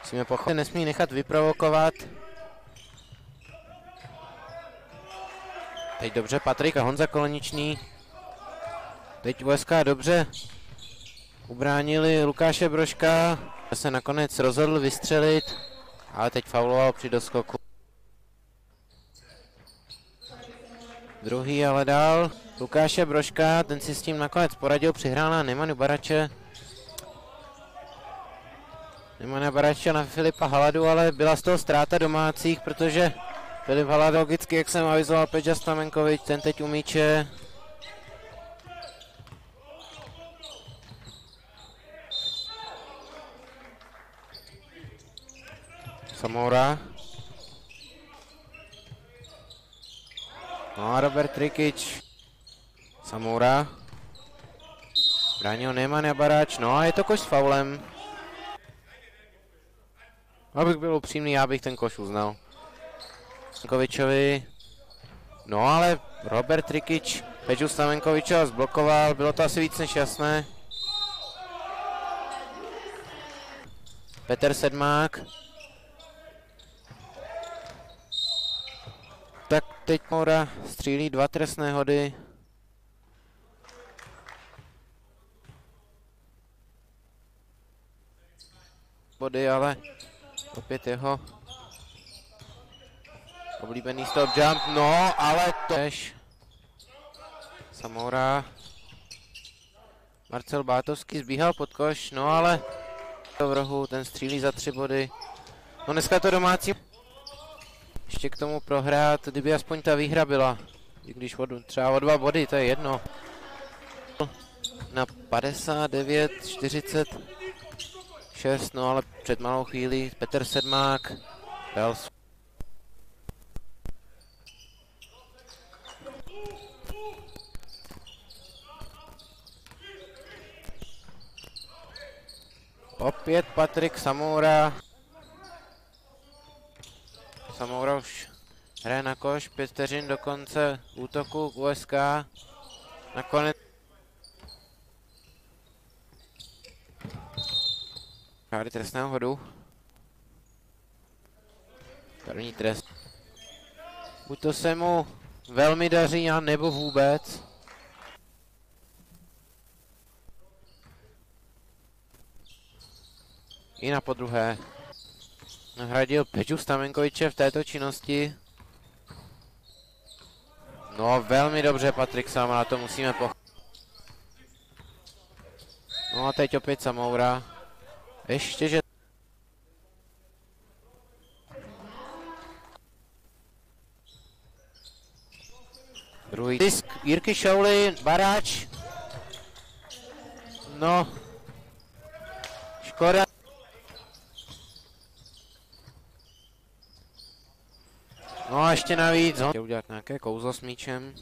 Musíme pochopit, nesmí nechat vyprovokovat. Teď dobře Patrik a Honza Koloničný. Teď USK dobře ubránili Lukáše Broška. Se nakonec rozhodl vystřelit, ale teď fauloval při doskoku. Druhý ale dál. Lukáše Broška, ten si s tím nakonec poradil, přihrál na Nemanu Barače. Nemana Barače na Filipa Haladu, ale byla z toho ztráta domácích, protože Filip Halad logicky, jak jsem avizoval, Peťa Stamenkovič, ten teď umíče. Samoura. No a Robert Trikič. Samoura. Bránil Neman a Baráč. No a je to koš s faulem. Abych byl upřímný, já bych ten koš uznal. Stamenkovičovi. No ale Robert Trikič Peťu Stamenkoviča zblokoval, bylo to asi víc než jasné. Petr Sedmák. Tak teď Moura střílí dva trestné hody. Body, ale opět jeho oblíbený stop jump, no, ale to. Samoura. Marcel Bátovský zbíhal pod koš, no ale v rohu, ten střílí za tři body. No dneska to domácí ještě k tomu prohrát, kdyby aspoň ta výhra byla. I když o, třeba o dva body, to je jedno. Na 59, 46, no ale před malou chvíli Petr Sedmák dal Opět Patrik Samoura. Samoura už hraje na koš, pět vteřin do konce útoku k USK. Nakonec Káry trestného hodu. První trest. Buď to se mu velmi daří, a nebo vůbec. I na podruhé. Nahradil Peťu Stamenkoviče v této činnosti. No, velmi dobře, Patrik Sama, to musíme po... No a teď opět Samoura. Ještě, že... Druhý disk Jirky Šouli, Baráč. No. Škoda. No a ještě navíc. Chtěl udělat nějaké kouzlo s míčem.